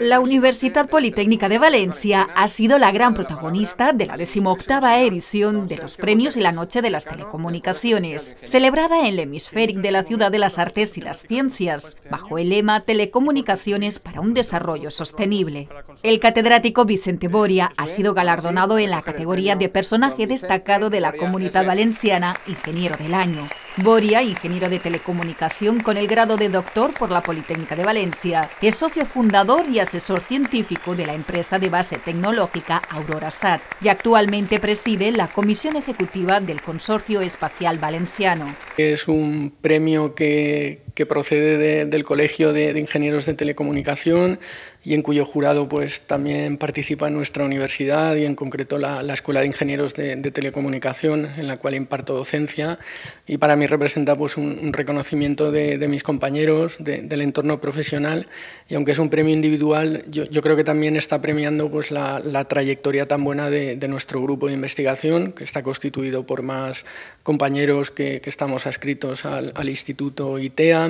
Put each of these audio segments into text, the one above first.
La Universidad Politécnica de Valencia ha sido la gran protagonista de la decimoctava edición de los Premios y la Noche de las Telecomunicaciones, celebrada en el hemisféric de la Ciudad de las Artes y las Ciencias, bajo el lema Telecomunicaciones para un desarrollo sostenible. El catedrático Vicente Boria ha sido galardonado en la categoría de personaje destacado de la comunidad valenciana, Ingeniero del Año. Boria, ingeniero de telecomunicación con el grado de doctor por la Politécnica de Valencia, es socio fundador y asesor científico de la empresa de base tecnológica Aurora Sat y actualmente preside la comisión ejecutiva del Consorcio Espacial Valenciano. Es un premio que, que procede del Colegio de, Ingenieros de Telecomunicación y en cuyo jurado pues, también participa nuestra universidad y en concreto la, Escuela de Ingenieros de, Telecomunicación en la cual imparto docencia. Y para mí representa pues, un, reconocimiento de, mis compañeros, del entorno profesional. Y aunque es un premio individual yo, creo que también está premiando pues, la, trayectoria tan buena de, nuestro grupo de investigación que está constituido por más compañeros que, estamos adscritos al, al Instituto ITEA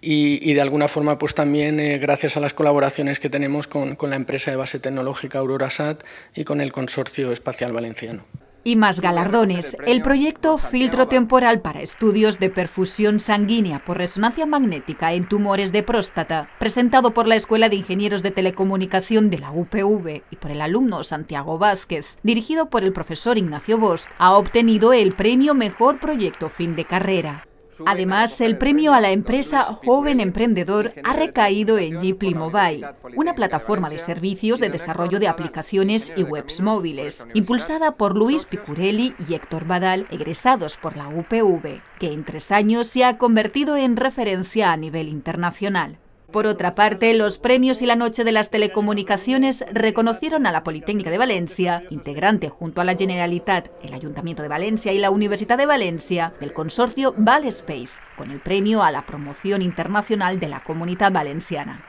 y, de alguna forma pues también eh, gracias a las colaboraciones que tenemos con, con la empresa de base tecnológica Aurora Sat y con el Consorcio Espacial Valenciano. Y más galardones. El proyecto Filtro Temporal para Estudios de Perfusión Sanguínea por Resonancia Magnética en Tumores de Próstata, presentado por la Escuela de Ingenieros de Telecomunicación de la UPV y por el alumno Santiago Vázquez, dirigido por el profesor Ignacio Bosch, ha obtenido el premio Mejor Proyecto Fin de Carrera. Además, el premio a la empresa Joven Emprendedor ha recaído en Gipli Mobile, una plataforma de servicios de desarrollo de aplicaciones y webs móviles, impulsada por Luis Picurelli y Héctor Badal, egresados por la UPV, que en tres años se ha convertido en referencia a nivel internacional. Por otra parte, los premios y la Noche de las Telecomunicaciones reconocieron a la Politécnica de Valencia, integrante junto a la Generalitat, el Ayuntamiento de Valencia y la Universidad de Valencia, del consorcio ValSpace, con el premio a la promoción internacional de la comunidad valenciana.